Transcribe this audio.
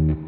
you.